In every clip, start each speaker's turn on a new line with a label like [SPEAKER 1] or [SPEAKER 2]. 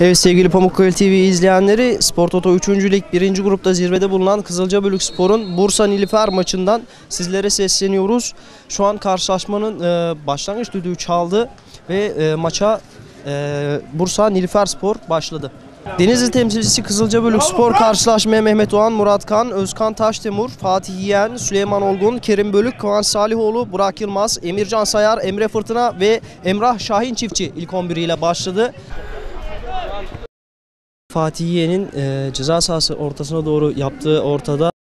[SPEAKER 1] Evet sevgili Pamukkale TV izleyenleri Spor Toto 3. Lig 1. grupta zirvede bulunan Kızılcabölük Spor'un Bursa Nilüfer maçından sizlere sesleniyoruz. Şu an karşılaşmanın e, başlangıç düdüğü çaldı ve e, maça e, Bursa Nilüfer Spor başladı. Denizli temsilcisi Kızılcabölük Spor karşılaşmaya Mehmet Doğan, Murat Kan, Özkan Taştemur, Fatih Yiyen, Süleyman Olgun, Kerim Bölük, Kıvanç Salihoğlu, Burak Yılmaz, Emircan Sayar, Emre Fırtına ve Emrah Şahin Çiftçi ilk 11 ile başladı. Fatih Yiyen'in e, ceza sahası ortasına doğru yaptığı ortada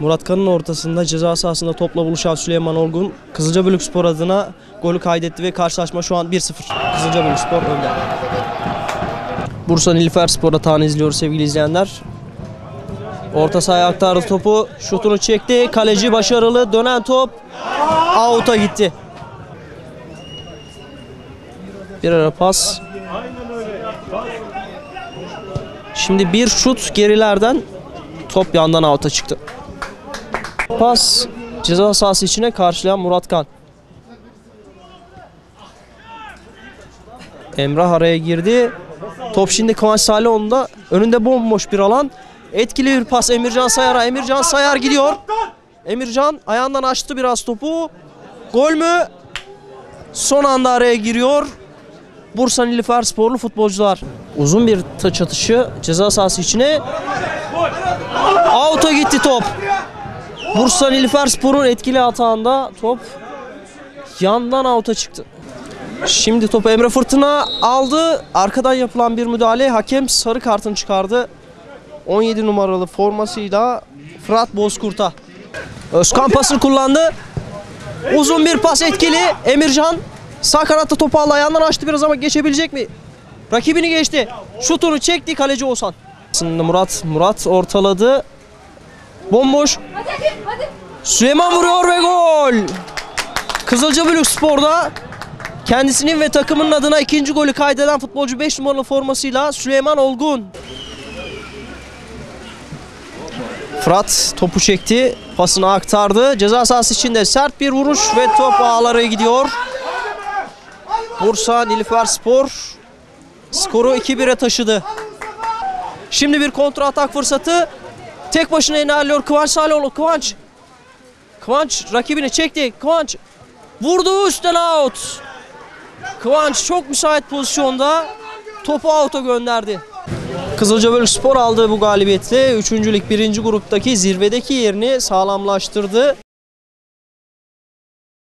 [SPEAKER 1] Murat Kan'ın ortasında ceza sahasında topla buluşan Süleyman Olgun Kızılcabölük Spor adına golü kaydetti ve karşılaşma şu an 1-0. Kızılcabölük Spor önde. Bursa Nilüfer Spor'a tane izliyoruz sevgili izleyenler. Orta sahaya aktardı topu. Şutunu çekti. Kaleci başarılı. Dönen top out'a gitti. Bir ara pas. Şimdi bir şut gerilerden top yandan out'a çıktı. Pas ceza sahası içine karşılayan Murat Kan. Emrah araya girdi. Top şimdi Kıvanç Salihoğlu'nda. Önünde bomboş bir alan. Etkili bir pas Emircan Sayar'a. Emircan Sayar gidiyor. Emircan ayağından açtı biraz topu. Gol mü? Son anda araya giriyor. Bursa Nilüfer sporlu futbolcular. Uzun bir taç atışı ceza sahası içine. Out'a gitti top. Bursa Nilüfer sporun etkili atağında top yandan out'a çıktı. Şimdi topu Emre Fırtına aldı. Arkadan yapılan bir müdahale. Hakem sarı kartını çıkardı. 17 numaralı formasıyla Fırat Bozkurt'a. Özkan pasını kullandı. Uzun bir pas etkili. Emircan sağ kanatta topu aldı. Ayağından açtı biraz ama geçebilecek mi? Rakibini geçti. Şutunu çekti kaleci Oğuzhan. Şimdi Murat Murat ortaladı. Bomboş. Süleyman vuruyor ve gol. Kızılcabölük Spor'da kendisinin ve takımının adına ikinci golü kaydeden futbolcu 5 numaralı formasıyla Süleyman Olgun. Fırat topu çekti, pasını aktardı. Ceza sahası içinde sert bir vuruş ve top ağlara gidiyor. Bursa Nilüfer Spor skoru 2-1'e taşıdı. Şimdi bir kontra atak fırsatı. Tek başına ilerliyor Kıvanç Salihoğlu. Kıvanç. Kıvanç rakibini çekti. Kıvanç vurdu üstten out. Kıvanç çok müsait pozisyonda topu out'a gönderdi. Kızılcabölük Spor aldığı bu galibiyetle 3. Lig 1. gruptaki zirvedeki yerini sağlamlaştırdı.